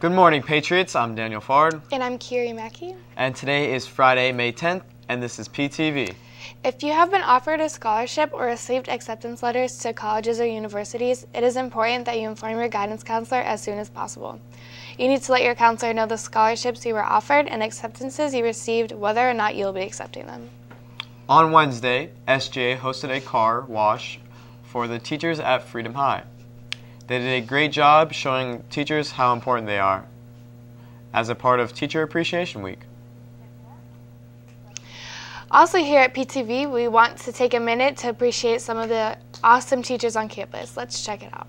Good morning, Patriots. I'm Daniel Fard. And I'm Kiri Mackey. And today is Friday, May 10th, and this is PTV. If you have been offered a scholarship or received acceptance letters to colleges or universities, it is important that you inform your guidance counselor as soon as possible. You need to let your counselor know the scholarships you were offered and acceptances you received, whether or not you'll be accepting them. On Wednesday, SGA hosted a car wash for the teachers at Freedom High. They did a great job showing teachers how important they are as a part of Teacher Appreciation Week. Also, here at PTV, we want to take a minute to appreciate some of the awesome teachers on campus. Let's check it out.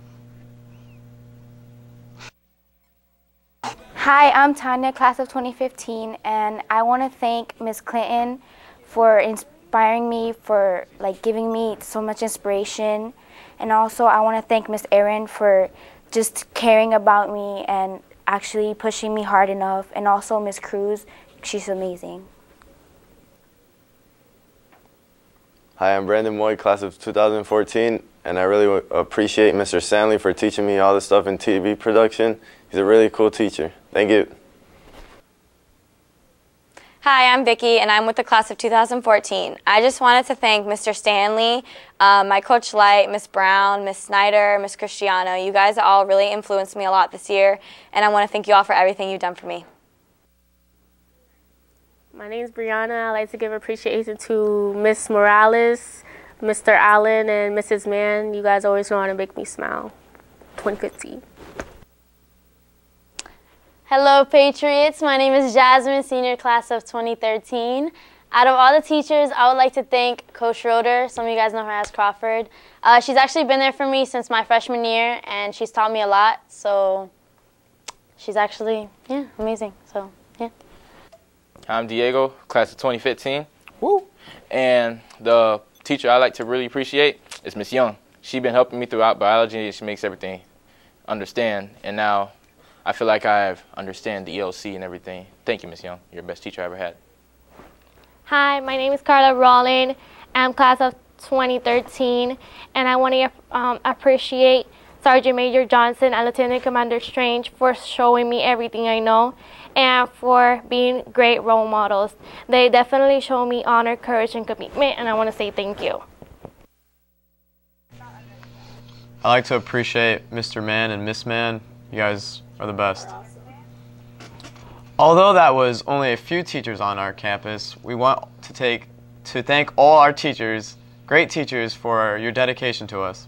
Hi, I'm Tanya, class of 2015, and I want to thank Ms. Clinton for inspiring me, for like giving me so much inspiration, and also I want to thank Miss Erin for just caring about me and actually pushing me hard enough, and also Miss Cruz, she's amazing. Hi, I'm Brandon Moy, class of 2014, and I really appreciate Mr. Stanley for teaching me all this stuff in TV production. He's a really cool teacher. Thank you. Hi, I'm Vicki, and I'm with the class of 2014. I just wanted to thank Mr. Stanley, um, my coach Light, Miss Brown, Miss Snyder, Miss Cristiano. You guys all really influenced me a lot this year, and I want to thank you all for everything you've done for me. My name is Brianna. I'd like to give appreciation to Miss Morales, Mr. Allen, and Mrs. Mann. You guys always know how to make me smile. 2015. Hello, Patriots. My name is Jasmine, senior class of 2013. Out of all the teachers, I would like to thank Coach Roeder. Some of you guys know her as Crawford. Uh, she's actually been there for me since my freshman year, and she's taught me a lot. So she's actually, yeah, amazing. So, yeah. I'm Diego, class of 2015. Woo! And the teacher I like to really appreciate is Miss Young. She's been helping me throughout biology. She makes everything understand. And now I feel like I understand the EOC and everything. Thank you, Miss Young. You're the best teacher I ever had. Hi, my name is Carla Rawlin. I'm class of 2013, and I want to um, appreciate Sergeant Major Johnson and Lieutenant Commander Strange for showing me everything I know and for being great role models. They definitely show me honor, courage, and commitment, and I want to say thank you. I'd like to appreciate Mr. Mann and Miss Mann. You guys are the best. Although that was only a few teachers on our campus, we want to take to thank all our teachers, great teachers, for your dedication to us.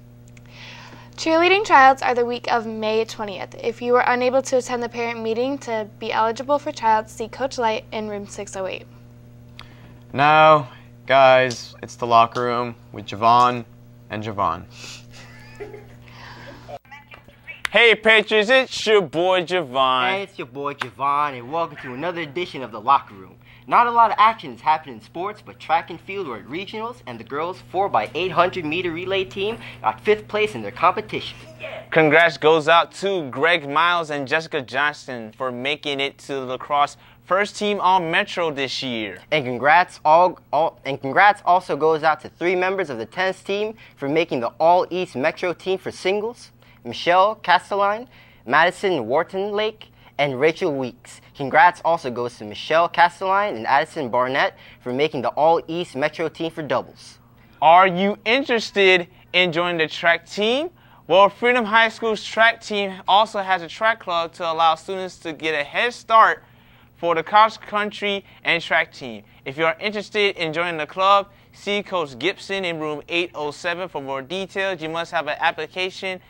Cheerleading tryouts are the week of May 20th. If you were unable to attend the parent meeting to be eligible for tryouts, see Coach Light in room 608. Now, guys, it's the locker room with Javon and Javon. Hey Patriots, it's your boy Javon. Hey, it's your boy Javon, and welcome to another edition of the locker room. Not a lot of action has happened in sports, but track and field were at regionals, and the girls' 4x800 meter relay team got fifth place in their competition. Congrats goes out to Greg Miles and Jessica Johnson for making it to the lacrosse first team all Metro this year. And congrats all, all and congrats also goes out to three members of the tennis team for making the All East Metro team for singles. Michelle Castelline, Madison Wharton Lake, and Rachel Weeks. Congrats also goes to Michelle Castelline and Addison Barnett for making the All East Metro team for doubles. Are you interested in joining the track team? Well, Freedom High School's track team also has a track club to allow students to get a head start for the cross country and track team. If you are interested in joining the club, see Coach Gibson in room 807 for more details. You must have an application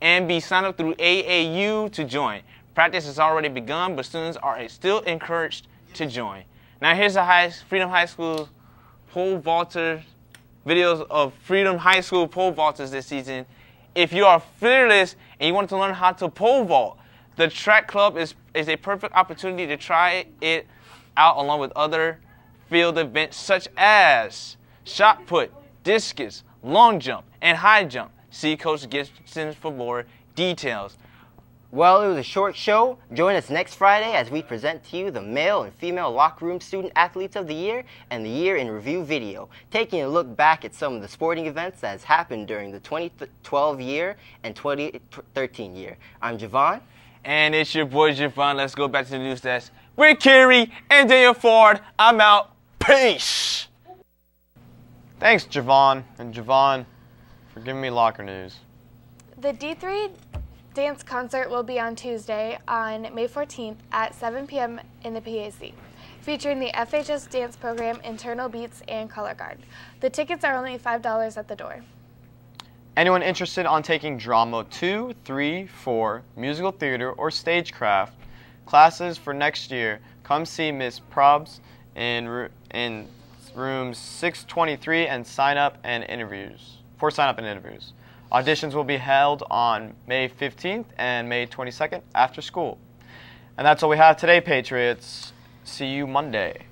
and be signed up through AAU to join. Practice has already begun, but students are still encouraged to join. Now here's the high, Freedom High School pole vaulter videos of Freedom High School pole vaulters this season. If you are fearless and you want to learn how to pole vault, the track club is, is a perfect opportunity to try it out along with other field events such as shot put, discus, long jump, and high jump. See Coach Gibson for more details. Well, it was a short show. Join us next Friday as we present to you the male and female locker room student athletes of the year and the year in review video, taking a look back at some of the sporting events that has happened during the 2012 year and 2013 year. I'm Javon. And it's your boy Javon. Let's go back to the news desk. With Kerry and Daniel Ford. I'm out. Peace. Thanks, Javon and Javon, for giving me locker news. The D3 dance concert will be on Tuesday on May 14th at 7 p.m. in the PAC, featuring the FHS dance program, Internal Beats, and Color Guard. The tickets are only $5 at the door. Anyone interested on taking drama 2, 3, 4, musical theater, or stagecraft classes for next year, come see Miss Probs in, in rooms 623 and sign up and interviews for sign up and interviews. Auditions will be held on May 15th and May 22nd after school. And that's all we have today, Patriots. See you Monday.